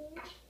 me?